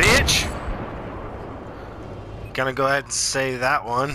bitch! Gonna go ahead and say that one.